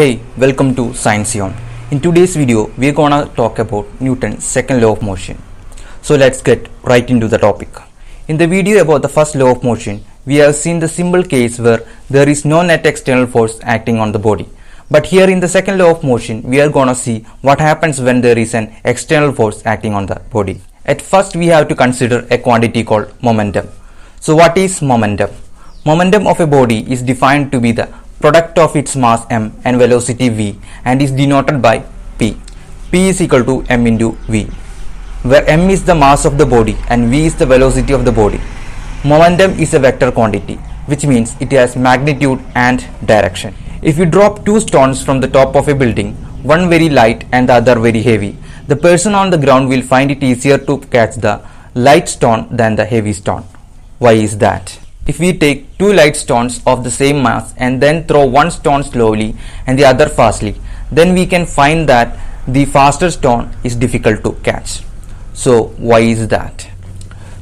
Hey, welcome to Scienzyon. In today's video, we're gonna talk about Newton's second law of motion. So let's get right into the topic. In the video about the first law of motion, we have seen the simple case where there is no net external force acting on the body. But here in the second law of motion, we are gonna see what happens when there is an external force acting on the body. At first, we have to consider a quantity called momentum. So what is momentum? Momentum of a body is defined to be the product of its mass m and velocity v and is denoted by p. p is equal to m into v, where m is the mass of the body and v is the velocity of the body. Momentum is a vector quantity, which means it has magnitude and direction. If you drop two stones from the top of a building, one very light and the other very heavy, the person on the ground will find it easier to catch the light stone than the heavy stone. Why is that? If we take two light stones of the same mass and then throw one stone slowly and the other fastly, then we can find that the faster stone is difficult to catch. So why is that?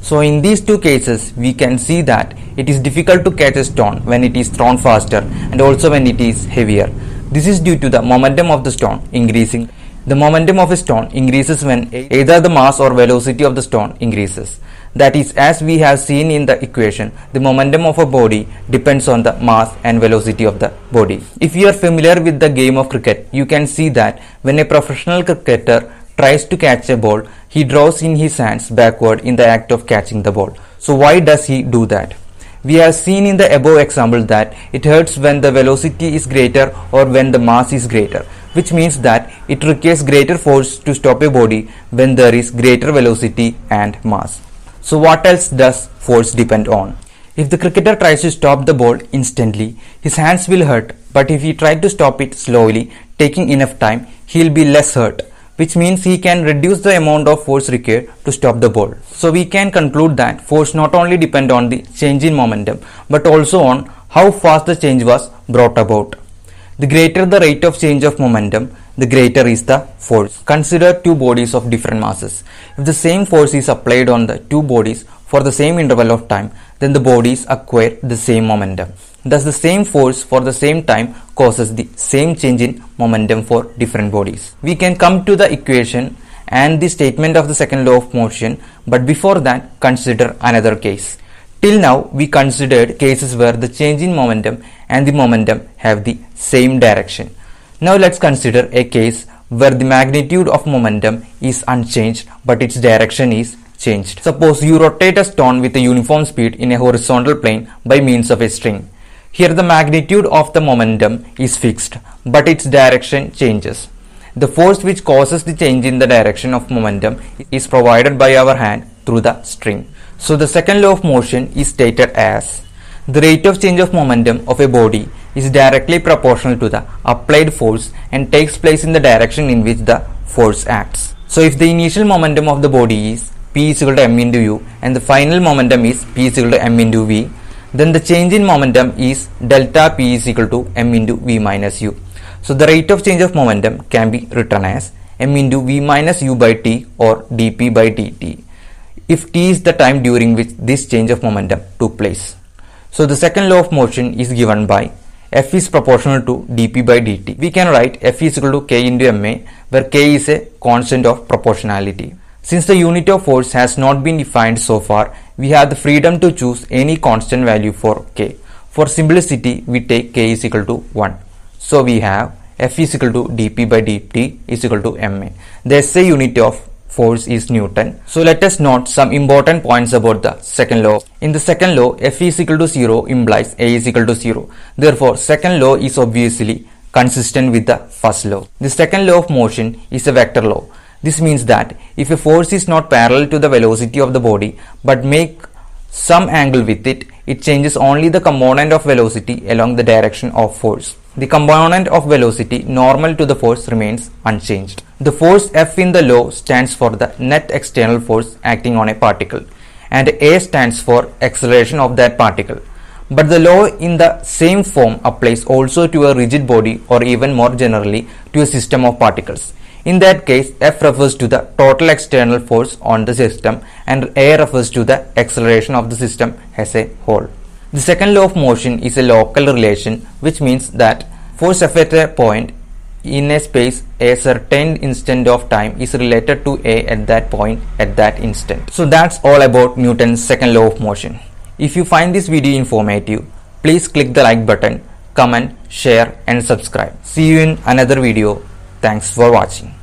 So in these two cases, we can see that it is difficult to catch a stone when it is thrown faster and also when it is heavier. This is due to the momentum of the stone increasing. The momentum of a stone increases when either the mass or velocity of the stone increases. That is, as we have seen in the equation, the momentum of a body depends on the mass and velocity of the body. If you are familiar with the game of cricket, you can see that when a professional cricketer tries to catch a ball, he draws in his hands backward in the act of catching the ball. So why does he do that? We have seen in the above example that it hurts when the velocity is greater or when the mass is greater, which means that it requires greater force to stop a body when there is greater velocity and mass. So what else does force depend on? If the cricketer tries to stop the ball instantly, his hands will hurt, but if he tries to stop it slowly, taking enough time, he'll be less hurt which means he can reduce the amount of force required to stop the ball. So we can conclude that force not only depend on the change in momentum but also on how fast the change was brought about. The greater the rate of change of momentum, the greater is the force. Consider two bodies of different masses. If the same force is applied on the two bodies for the same interval of time, then the bodies acquire the same momentum. Thus, the same force for the same time causes the same change in momentum for different bodies. We can come to the equation and the statement of the second law of motion, but before that, consider another case. Till now, we considered cases where the change in momentum and the momentum have the same direction. Now, let's consider a case where the magnitude of momentum is unchanged but its direction is changed. Suppose you rotate a stone with a uniform speed in a horizontal plane by means of a string. Here the magnitude of the momentum is fixed, but its direction changes. The force which causes the change in the direction of momentum is provided by our hand through the string. So the second law of motion is stated as the rate of change of momentum of a body is directly proportional to the applied force and takes place in the direction in which the force acts. So if the initial momentum of the body is p is equal to m into u and the final momentum is p is equal to m into v then the change in momentum is delta p is equal to m into v minus u. So the rate of change of momentum can be written as m into v minus u by t or dp by dt if t is the time during which this change of momentum took place. So the second law of motion is given by f is proportional to dp by dt. We can write f is equal to k into ma where k is a constant of proportionality. Since the unit of force has not been defined so far, we have the freedom to choose any constant value for k. For simplicity, we take k is equal to 1. So we have F is equal to dp by dt is equal to ma. The SI unit of force is Newton. So let us note some important points about the second law. In the second law, F is equal to 0 implies A is equal to 0. Therefore, second law is obviously consistent with the first law. The second law of motion is a vector law. This means that if a force is not parallel to the velocity of the body but make some angle with it, it changes only the component of velocity along the direction of force. The component of velocity normal to the force remains unchanged. The force F in the law stands for the net external force acting on a particle and A stands for acceleration of that particle. But the law in the same form applies also to a rigid body or even more generally to a system of particles. In that case, F refers to the total external force on the system and A refers to the acceleration of the system as a whole. The second law of motion is a local relation which means that Force effect at a point in a space a certain instant of time is related to a at that point at that instant. So that's all about Newton's second law of motion. If you find this video informative, please click the like button, comment, share and subscribe. See you in another video. Thanks for watching.